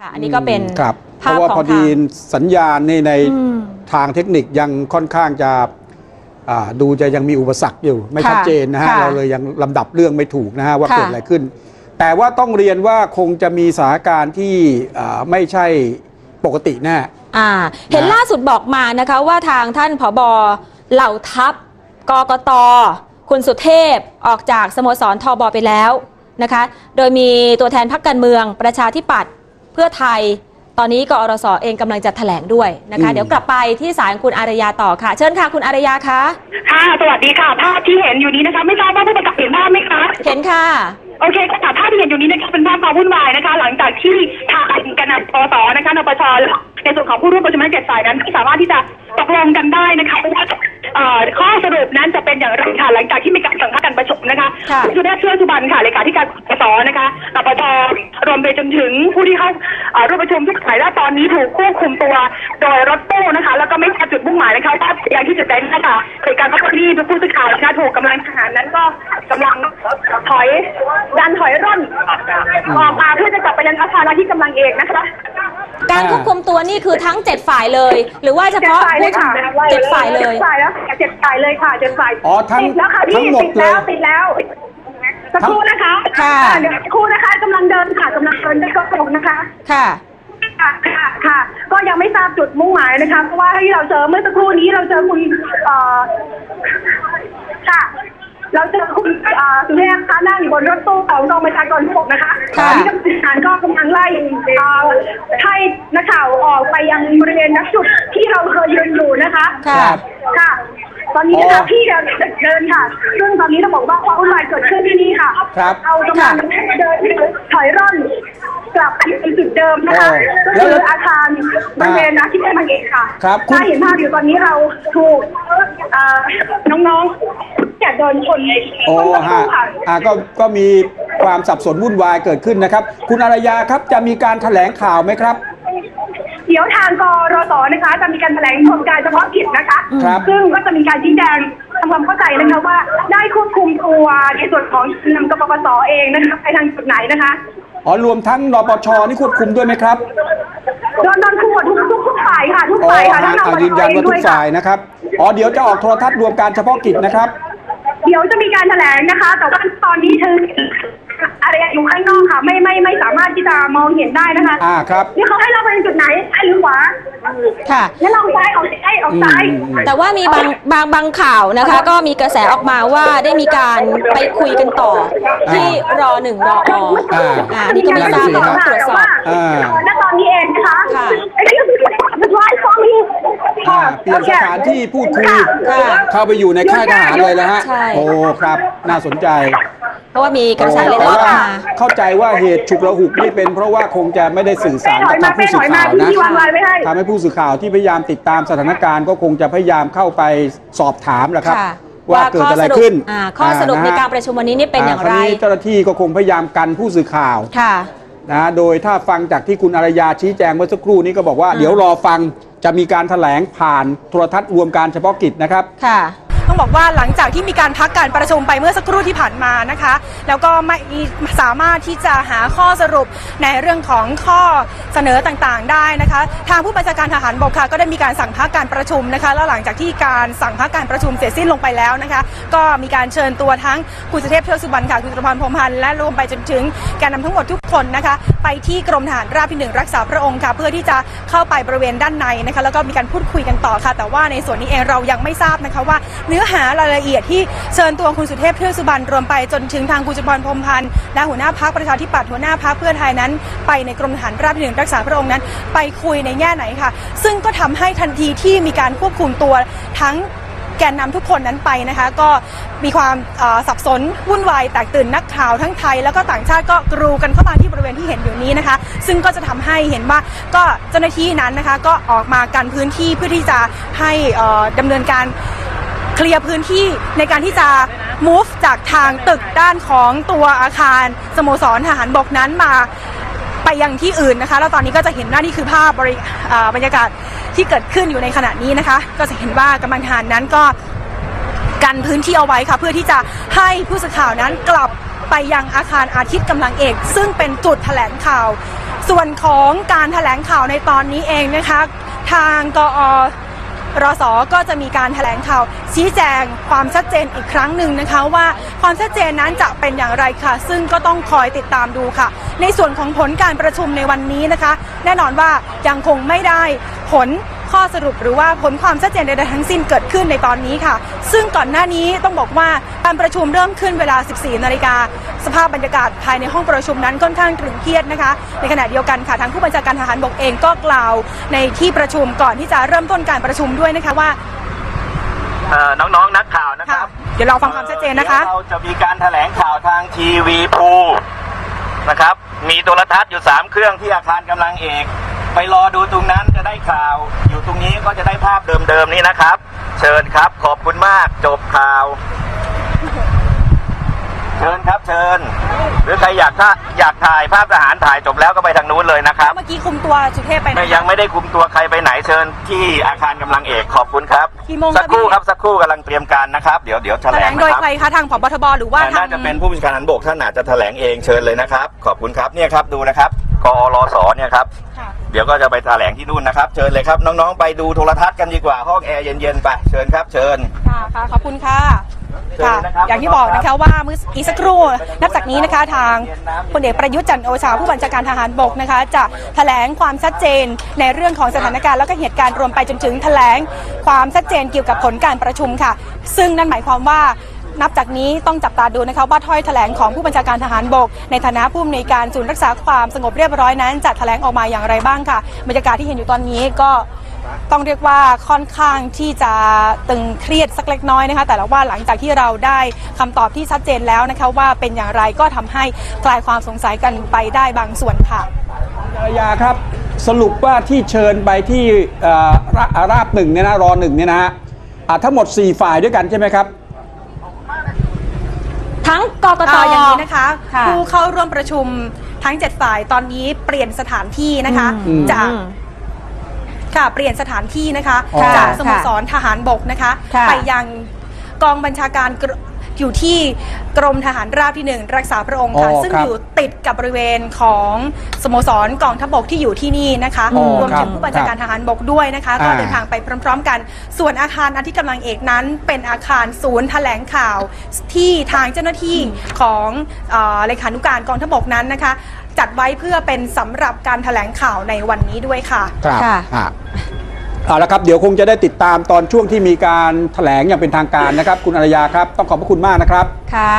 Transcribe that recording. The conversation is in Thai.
ค่ะอันนี้ก็เป็นครับเพภาพราะว่าของพอดีทาง สัญญาณในในอืมทางเทคนิคยังค่อนข้างจะอ่าดูจะยังมีอุปสรรคอยู่ ไม่ค่ะชัดเจนนะฮะค่ะเราเลยยังลำดับเรื่องไม่ถูกนะฮะว่าค่ะเกิดอะไรขึ้น แต่ว่าต้องเรียนว่าคงจะมีสถานการณ์ที่อ่าไม่ใช่ปกติแน่อ่า เห็นล่าสุดบอกมานะคะว่าทางท่านผบเหล่าทัพกกตคุณสุเทพออกจากสโมสรทบไปแล้วนะคะ โดยมีตัวแทนพรรคการเมืองประชาธิปัตย์ เพื่อไทย ตอนนี้กอรสเองกำลังจะแถลงด้วยนะคะอืมเดี๋ยวกลับไปที่สายคุณอารยาต่อค่ะ เชิญค่ะคุณอารยาคะค่ะสวัสดีค่ะ ภาพที่เห็นอยู่นี้นะคะ ไม่ทราบว่าผู้ประกาศเห็นภาพไหมคะ เห็นค่ะโอเคค่ะภาพที่เห็นอยู่นี้นะคะเป็นภาพความวุ่นวายนะคะ หลังจากที่ทางคณะปสนะคะนปชในส่วนของผู้ร่วมประชุมทั้งเจ็ดฝ่ายนั้นไม่สามารถที่จะตกลงกันได้นะคะว่าเอ่อ ข้อสรุปนั้นจะเป็นอย่างไรค่ะหลังจากที่มีการสัมภาษณ์การประชุมนะคะค่ะณสุเทพเชื่อสุบรรณค่ะเลขาธิการปสนะคะนปชรวมไปจนถึงผู้ที่เข้าเอ่อร่วมประชุมทุกฝ่ายและตอนนี้ถูกควบคุมตัวโดยรถตู้นะคะ แล้วก็ไม่ทราบจุดมุ่งหมายนะคะว่าอย่างที่จุดใดนะคะเหตุการณ์พักที่ผู้สื่อข่าวนะคะถูกกำลังทหารนั้นก็กำลังถอยดันถอยร่นออกมาเพื่อจะกลับไปยังอาคารที่กำลังเอกนะคะการควบคุมตัวนี่คือทั้ง7ฝ่ายเลย หรือว่าเฉเจ็ดพาะฝ่ายเลผู้ยค่ะเจ็ดฝ่ายเลยเจ็ดฝ่ายแล้วเจ็ดฝ่ายเลยค่ะเจ็ดฝ่ายอ๋อทั้งติดแล้วค่ะทั้พี่งหมดติดแล้วเลยติดแล้วสักครู่นะคะค่ะ เดี๋ยวสักครู่นะคะกำลังเดินค่ะกำลังเดินได้ก็ตรงนะคะ ค่ะ ค่ะค่ะค่ะ ก็ยังไม่ทราบจุดมุ่งหมายนะคะ เพราะว่าที่เราเจอเมื่อสักครู่นี้เราเจอคุณเอ่อค่ะ เราเจอคุณเอ่อสุเทพคะนั่งอยู่บนรถตู้ของกองบัญชาการทหารนะคะค่ะที่กำลังก็กำลังไล่เอ่อให้นักข่าวออกไปยังบริเวณนักจุดที่เราเคยยืนอยู่นะคะ ค่ะครับค่ะ ตอนนี้นะคะอ๋อพี่เดินเดินค่ะ ซึ่งตอนนี้ต้องบอกว่าความวุ่นวายเกิดขึ้นที่นี่ค่ะ ครับเรากำลังเดินถอยร่อนกลับไปในจุดเดิมนะคะอ๋อก็แล้วคืออาคารบริเวณนะที่ได้มาเองค่ะครับคุณถ้าเห็นภาพอยู่ตอนนี้เราถูกเอ่อน้องๆจะโดนชนโอ้ต้นฮะตะค่ะอ่าก็ก็มีความสับสนวุ่นวายเกิดขึ้นนะครับ คุณอารยาครับจะมีการแถลงข่าวไหมครับเดี๋ยวทางกรสนะคะ จะมีการแถลงโครงการเฉพาะกิจนะคะ ครับ ซึ่งก็จะมีการชี้แจงทำความเข้าใจนะคะว่าได้ควบคุมตัวในส่วนของนำกปปสเองนะคะไปทางจุดไหนนะคะ อ๋อรวมทั้งนปชนี่ควบคุมด้วยไหมครับโดนโดนทุกหมดทุกทุกทุกฝ่ายค่ะ ทุกอ๋อฝ่ายค่ะฮะทั้งนอ่าปชยืนยันเองว่าทุด้วกยค่ะ ฝ่ายนะครับอ๋อเดี๋ยวจะออกโทรทัศน์รวมการเฉพาะกิจนะครับ เดี๋ยวจะมีการแถลงนะคะ แต่ว่าตอนนี้เธอ อะไรอยู่ข้างนอกค่ะ ไม่ไม่ไม่สามารถที่จะมองเห็นได้นะคะอ่าครับ นี่เขาให้เราไปจุดไหนซ้ายหรือขวาค่ะงั้นเราซ้ายออกซ้ายออกซ้ายอืมอืมแต่ว่ามีบางบางบางข่าวนะคะ ก็มีกระแสออกมาว่าได้มีการไปคุยกันต่อ ที่รอหนึ่งรอออ่าอ่านี่ก็ไม่ทราบนั่นสิต้องตรวจสอบอ่าณตอนนี้เองนะคะค่ะไอ้ที่มันว่าฟ้องนี้อ่าเปลี่ยนสถานที่พูดคุยค่ะเข้าไปอยู่ในค่ายทหารเลยแล้วฮะใช่โอ้ครับ น่าสนใจ เพราะว่ามีกระแสเล็ดแต่ลอดว่ามา เข้าใจว่าเหตุฉุกระหุกนี่เป็นเพราะว่าคงจะไม่ได้สื่อสารกับทางผู้สื่อข่าวนะพี่วางไลน์ไว้ให้ทำให้ผู้สื่อข่าวที่พยายามติดตามสถานการณ์ก็คงจะพยายามเข้าไปสอบถามแหละครับค่ะว่าเกิดอะไรขึ้นอ่าข้อสรุปในการประชุมวันนี้นี่เป็นอย่างไรคนี้เจ้าหน้าที่ก็คงพยายามกันผู้สื่อข่าวค่ะนะโดยถ้าฟังจากที่คุณอารยาชี้แจงเมื่อสักครู่นี้ก็บอกว่าอ่าเดี๋ยวรอฟังจะมีการแถลงผ่านโทรทัศน์รวมการเฉพาะกิจนะครับค่ะ ต้องบอกว่าหลังจากที่มีการพักการประชุมไปเมื่อสักครู่ที่ผ่านมานะคะ แล้วก็ไม่สามารถที่จะหาข้อสรุปในเรื่องของข้อเสนอต่างๆ ได้นะคะ ทางผู้บัญชาการทหารบกค่ะก็ได้มีการสั่งพักการประชุมนะคะ แล้วหลังจากที่การสั่งพักการประชุมเสร็จสิ้นลงไปแล้วนะคะ ก็มีการเชิญตัวทั้งคุณสุเทพเทือกสุบรรณค่ะคุณจตุพรพรมพันธ์และรวมไปจนถึงแกนนำทั้งหมดทุกคนนะคะ ไปที่กรมทหารราบที่หนึ่งรักษาพระองค์ค่ะเพื่อที่จะเข้าไปบริเวณด้านในนะคะแล้วก็มีการพูดคุยกันต่อค่ะ แต่ว่าในส่วนนี้เองเรายังไม่ทราบนะคะว่านื้อหารายละเอียดที่เชิญตัวคุณสุเทพเทือกสุบรรณรวมไปจนถึงทางคุณจุพรพรมพันธ์และหัวหน้าพักประชาธิปัตย์หัวหน้าพักเพื่อไทยนั้น ไปในกรมทหารราบที่หนึ่งรักษาพระองค์นั้น ไปคุยในแง่ไหนค่ะ ซึ่งก็ทำให้ทันทีที่มีการควบคุมตัวทั้งแกนนำทุกคนนั้นไปนะคะ ก็มีความสับสนวุ่นวายแตกตื่นนักข่าวทั้งไทย แล้วก็ต่างชาติก็กรูกันเข้ามาที่บริเวณที่เห็นอยู่นี้นะคะ ซึ่งก็จะทำให้เห็นว่าก็เจ้าหน้าที่นั้นนะคะ ก็ออกมากันพื้นที่เพื่อที่จะให้เอ่อดำเนินการ เคลียร์พื้นที่ในการที่จะ move จากทางตึกด้านของตัวอาคารสโมสรทหารบกนั้นมาไปยังที่อื่นนะคะ แล้วตอนนี้ก็จะเห็นว่านี่คือภาพบริอาบรรยากาศที่เกิดขึ้นอยู่ในขณะนี้นะคะ ก็จะเห็นว่ากำลังทหารนั้นก็กันพื้นที่เอาไว้ค่ะ เพื่อที่จะให้ผู้สื่อข่าวนั้นกลับไปยังอาคารอาทิตย์กำลังเอก ซึ่งเป็นจุดแถลงข่าว ส่วนของการแถลงข่าวในตอนนี้เองนะคะ ทางกอ รสก็จะมีการแถลงข่าวชี้แจงความชัดเจนอีกครั้งหนึ่งนะคะว่าความชัดเจนนั้นจะเป็นอย่างไรค่ะ ซึ่งก็ต้องคอยติดตามดูค่ะ ในส่วนของผลการประชุมในวันนี้นะคะ แน่นอนว่ายังคงไม่ได้ผล ข้อสรุปหรือว่าผลความชัดเจนใดๆทั้งสิ้นเกิดขึ้นในตอนนี้ค่ะ ซึ่งก่อนหน้านี้ต้องบอกว่าการประชุมเริ่มขึ้นเวลา 14 นาฬิกา สภาพบรรยากาศภายในห้องประชุมนั้นค่อนข้างตรึงเครียดนะคะ ในขณะเดียวกันค่ะทางผู้บัญชาการทหารบกเองก็กล่าวในที่ประชุมก่อนที่จะเริ่มต้นการประชุมด้วยนะคะว่าเอ่อน้องๆนักข่าวนะคค่ะรับ เดี๋ยวเราฟังความชัดเจนนะคะดี๋ยวเราจะมีการแถลงข่าวทางทีวีพูนะครับ มีโทรทัศน์อยู่ 3 เครื่องที่อาคารกำลังเอก ไปรอดูตรงนั้นจะได้ ข่าว อยู่ตรงนี้ก็จะได้ภาพเดิมๆนี้นะครับ เชิญครับขอบคุณมากจบข่าว เชิญครับเชิญ หรือใครอยากถ้าอยากถ่ายภาพทหารถ่ายจบแล้วก็ไปทางนู้นเลยนะครับเมื่อกี้คุมตัวสุเทพไปไม่นะยังไม่ได้คุมตัวใครไปไหนเชิญ ที่อาคารกำลังเอกขอบคุณครับกี่โมงสักครู่พี่ครับสักครู่กำลังเตรียมการนะครับ เดี๋ยวเดี๋ยวแถแถลลงงนะโดยครับใครคะทางผบทบหรือว่าทาน่างจะเป็นผู้บัญชาการทหารบกท่านอาจจะแถลงเองเชิญเลยนะครับ ขอบคุณครับเนี่ยครับดูนะครับ กอรสเนี่ยครับค่ะเดี๋ยวก็จะไปแถลงที่นู่นนะครับ เชิญเลยครับ น้องๆ ไปดูโทรทัศน์กันดีกว่า ห้องแอร์เย็นๆ ไป เชิญครับ เชิญ ค่ะค่ะขอบคุณค่ะเชิญค่ะเลยนะครับอย่างที่บอกนะคะว่าเมื่ออีกสักครู่นับจากนี้นะคะทางพลเอกประยุทธ์จันทร์โอชาผู้บัญชาการทหารบกนะคะ จะแถลงความชัดเจนในเรื่องของสถานการณ์แล้วก็เหตุการณ์รวมไปจนถึงแถลงความชัดเจนเกี่ยวกับผลการประชุมค่ะ ซึ่งนั่นหมายความว่า นับจากนี้ต้องจับตาดูนะคะว่าถ้อยแถลงของผู้บัญชาการทหารบก ในฐานะผู้อำนวยการศูนย์รักษาความสงบเรียบร้อยนั้นจะแถลงออกมาอย่างไรบ้างค่ะบรรยากาศที่เห็นอยู่ตอนนี้ก็ต้องเรียกว่าค่อนข้างที่จะตึงเครียดสักเล็กน้อยนะคะ แต่ละว่าหลังจากที่เราได้คำตอบที่ชัดเจนแล้วนะคะว่าเป็นอย่างไรก็ทำให้คลายความสงสัยกันไปได้บางส่วนค่ะภรรยาครับสรุปว่าที่เชิญไปที่ราบหนึ่งเนี่ยนะรอหนึ่งเนี่ยนะฮะทั้งหมด 4 ฝ่ายด้วยกันใช่ไหมครับ ทั้งกกตต่ออย่างนี้นะคะ ค่ะผู้เข้าร่วมประชุมทั้ง 7 ฝ่ายตอนนี้เปลี่ยนสถานที่นะคะ อืม จากอืมค่ะเปลี่ยนสถานที่นะคะอ๋อจากสโมสรทหารบกนะคะ ค่ะ ไปยังกองบัญชาการกร อยู่ที่กรมทหารราบที่หนึ่งรักษาพระองค์ค่ะ อ๋อซึ่งครับอยู่ติดกับบริเวณของสโมสรกองทัพบกที่อยู่ที่นี่นะคะอ๋อรวมถึงครับผู้บัญชาการทหารบกด้วยนะคะ ก็อ่า เดินทางไปพร้อม ๆ กัน ส่วนอาคารอันที่กำลังเอกนั้น เป็นอาคารศูนย์แถลงข่าว ที่ทางเจ้าหน้าที่ของเอ่อเลขานุการกองทัพบกนั้นนะคะ จัดไว้เพื่อเป็นสำหรับการแถลงข่าวในวันนี้ด้วยค่ะ ครับค่ะ อะ เอาละครับเดี๋ยวคงจะได้ติดตามตอนช่วงที่มีการแถลงอย่างเป็นทางการนะครับ คุณอารยาครับ ต้องขอบพระคุณมากนะครับ ค่ะ